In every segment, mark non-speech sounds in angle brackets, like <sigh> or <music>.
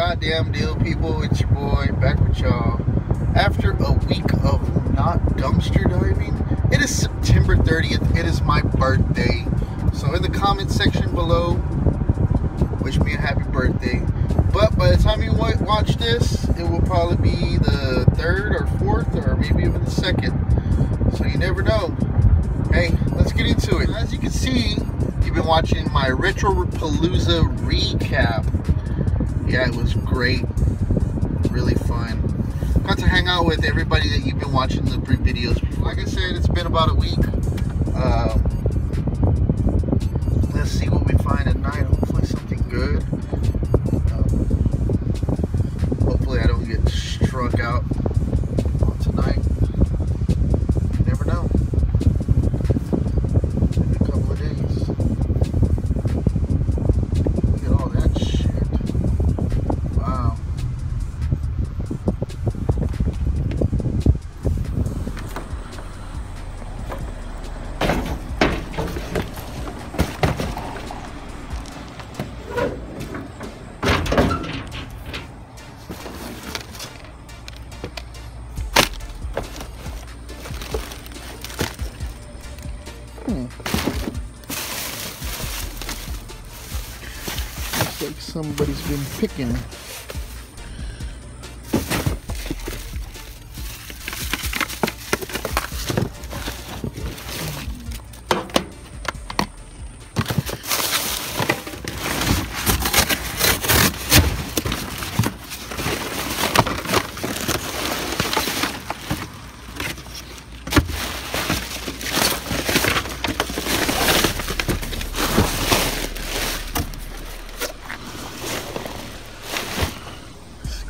goddamn deal, people? It's your boy back with y'all. After a week of not dumpster diving, it is September 30th. It is my birthday. So in the comment section below, wish me a happy birthday. But by the time you watch this, it will probably be the third or fourth or maybe even the second. So you never know. Hey, let's get into it. As you can see, you've been watching my Retro Palooza recap. Yeah, it was great. Really fun. Got to hang out with everybody that you've been watching the videos. Like I said, it's been about a week. Uh, let's see what we find at night. Somebody's been picking.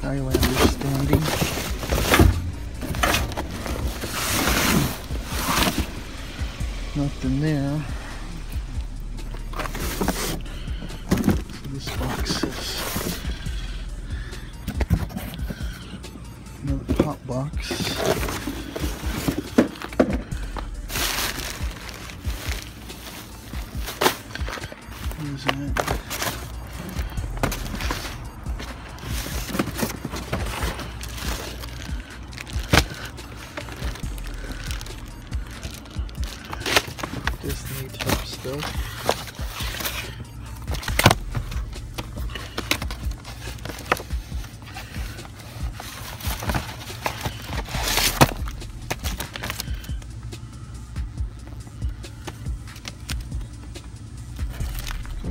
Skylander standing. Nothing there. So this box is another pop box. Is that?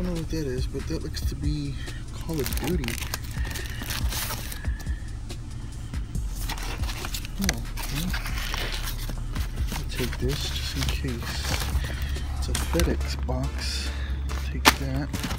Don't know what that is, but that looks to be Call of Duty. Oh, okay. I'll take this just in case. It's a FedEx box. Take that.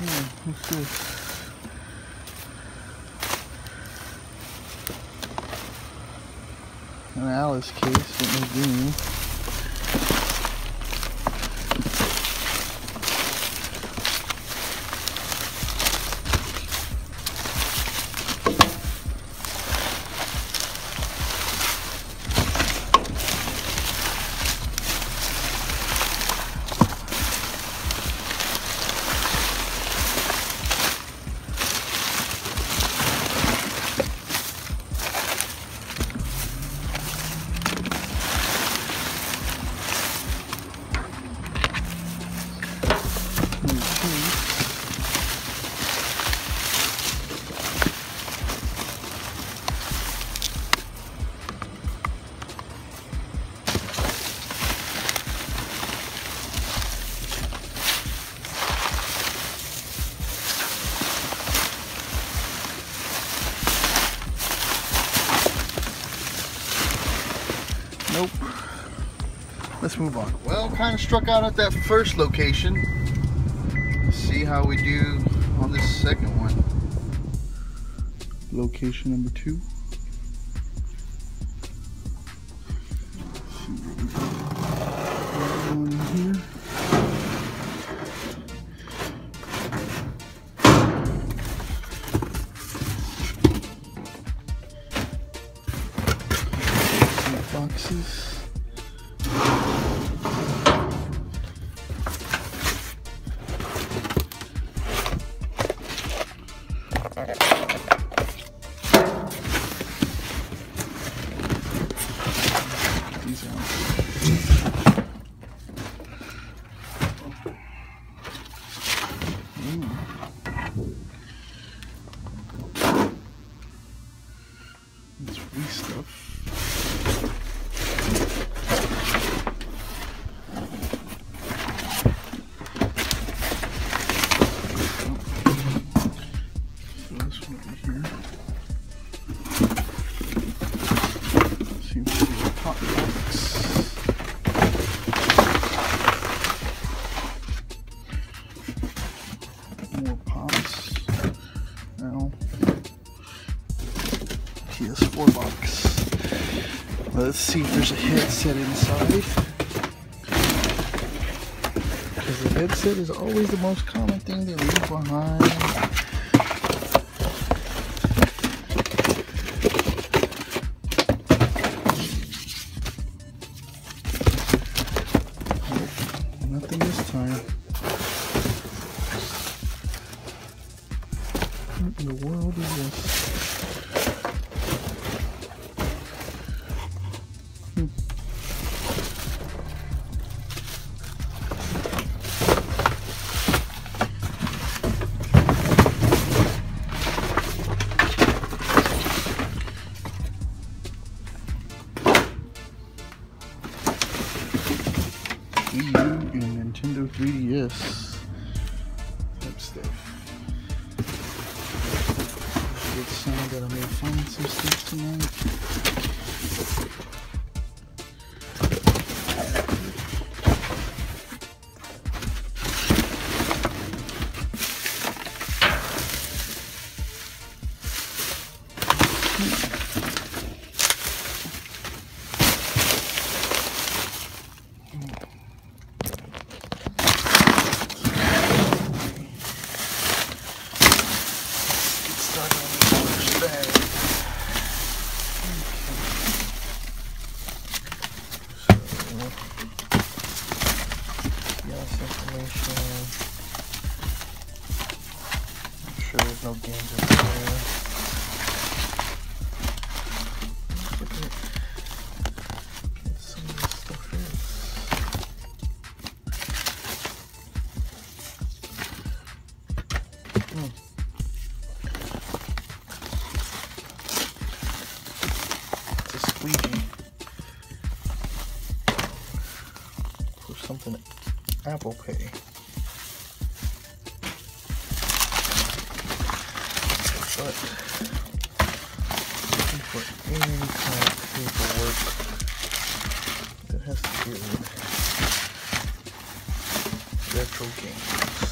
Hmm, what's this? An Alice case with Nadine. move on. Well, kind of struck out at that first location. Let's see how we do on this second one. Location number two. Boxes. PS4 box. Let's see if there's a headset inside. Because the headset is always the most common thing they leave behind. What in the world is this? And 3DS type stuff. Good that I may find some stuff tonight. Apple Pay. but for any kind of paperwork that has to do with retro games.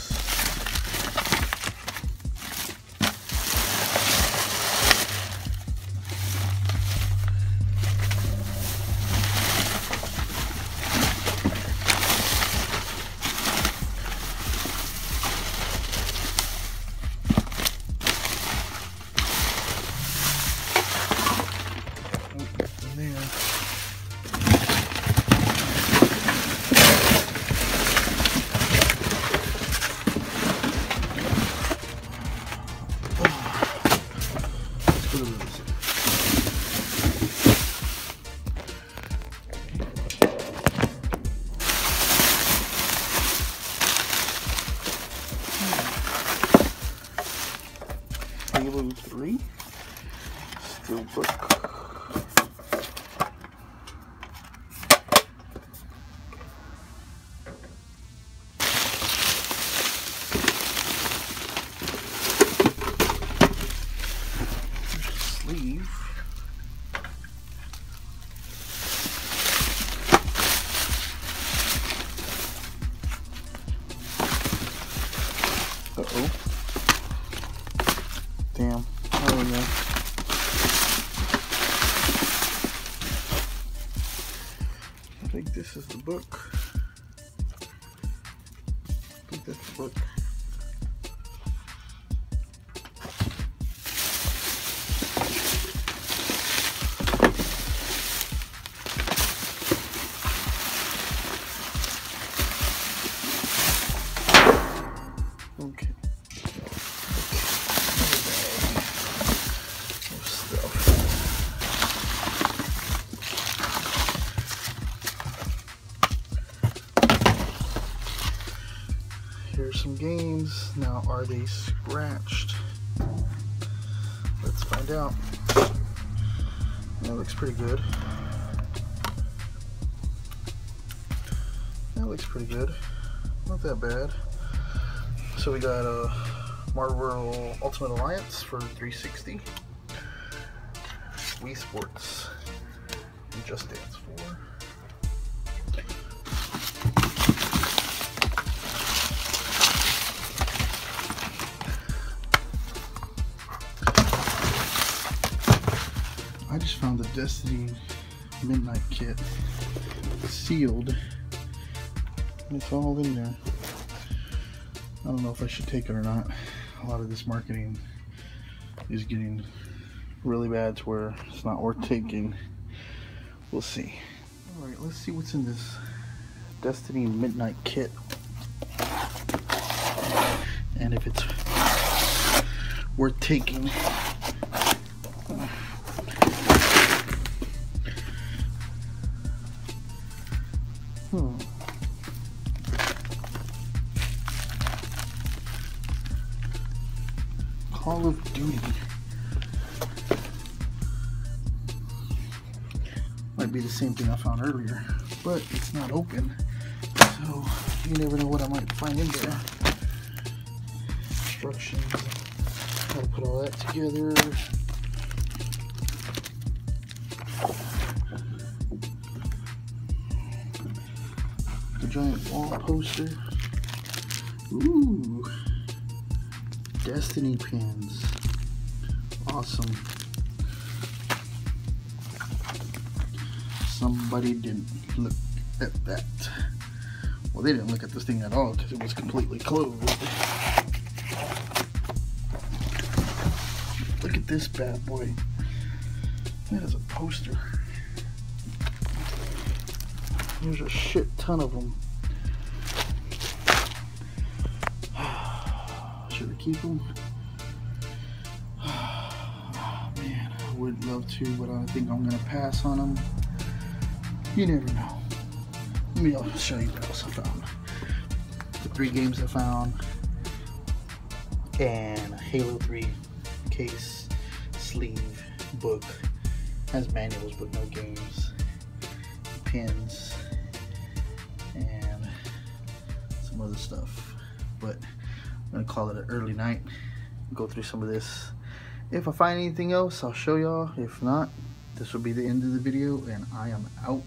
sleeve. Uh oh. Damn. Oh we. I think this is the book. I think that's the book. Here's some games. Now, are they scratched? Let's find out. That looks pretty good. That looks pretty good. Not that bad. So we got a uh, Marvel Ultimate Alliance for 360. Wii Sports. And Just Dance 4. Found the Destiny Midnight Kit sealed. It's all in there. I don't know if I should take it or not. A lot of this marketing is getting really bad to where it's not worth taking. We'll see. Alright, let's see what's in this Destiny Midnight Kit. And if it's worth taking. Call of Duty. Might be the same thing I found earlier, but it's not open. So you never know what I might find in there. Instructions, how to put all that together. The giant wall poster. Ooh. Destiny pins. Awesome. Somebody didn't look at that. Well, they didn't look at this thing at all because it was completely closed. Look at this bad boy. That is a poster. There's a shit ton of them. Keep them? <sighs> Oh, man, I would love to, but I think I'm gonna pass on them. You never know. Let me I'll show you what else I found. The three games I found, and Halo 3 case, sleeve, book. Has manuals but no games. Pins and some other stuff. But gonna call it an early night. Go through some of this. If I find anything else, I'll show y'all. If not, this will be the end of the video, and I am out.